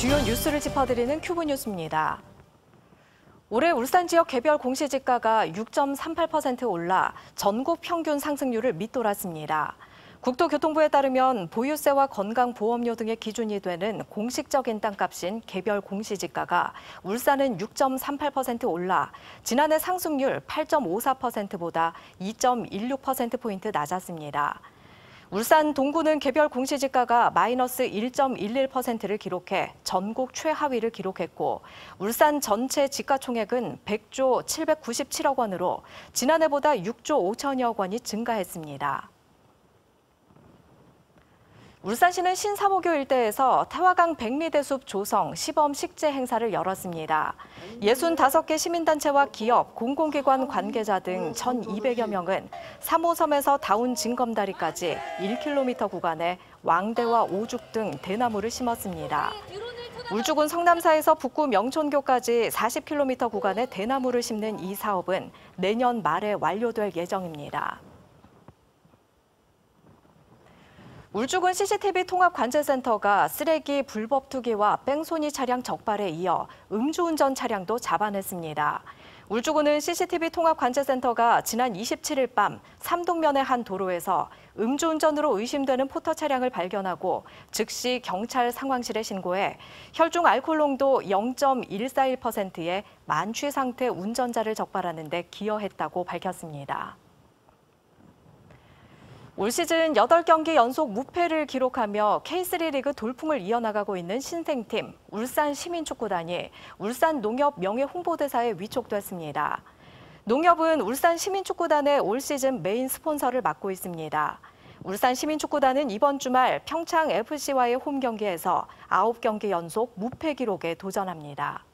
주요 뉴스를 짚어드리는 큐브 뉴스입니다. 올해 울산 지역 개별 공시지가가 6.38% 올라 전국 평균 상승률을 밑돌았습니다. 국토교통부에 따르면 보유세와 건강보험료 등의 기준이 되는 공식적인 땅값인 개별 공시지가가 울산은 6.38% 올라 지난해 상승률 8.54%보다 2.16%포인트 낮았습니다. 울산 동구는 개별 공시지가가 마이너스 1.11%를 기록해 전국 최하위를 기록했고 울산 전체 지가총액은 100조 797억 원으로 지난해보다 6조 5천여억 원이 증가했습니다. 울산시는 신사모교 일대에서 태화강 백리대숲 조성 시범 식재 행사를 열었습니다. 65개 시민단체와 기업, 공공기관 관계자 등 1,200여 명은 3호섬에서 다운 징검다리까지 1km 구간에 왕대와 오죽 등 대나무를 심었습니다. 울주군 성남사에서 북구 명촌교까지 40km 구간에 대나무를 심는 이 사업은 내년 말에 완료될 예정입니다. 울주군 CCTV 통합관제센터가 쓰레기 불법 투기와 뺑소니 차량 적발에 이어 음주운전 차량도 잡아냈습니다. 울주군은 CCTV 통합관제센터가 지난 27일 밤 삼동면의 한 도로에서 음주운전으로 의심되는 포터 차량을 발견하고 즉시 경찰 상황실에 신고해 혈중 알코올 농도 0.141%의 만취 상태 운전자를 적발하는 데 기여했다고 밝혔습니다. 올 시즌 8경기 연속 무패를 기록하며 K3 리그 돌풍을 이어나가고 있는 신생팀 울산 시민축구단이 울산 농협 명예 홍보대사에 위촉됐습니다. 농협은 울산 시민축구단의 올 시즌 메인 스폰서를 맡고 있습니다. 울산 시민축구단은 이번 주말 평창 FC와의 홈 경기에서 9경기 연속 무패 기록에 도전합니다.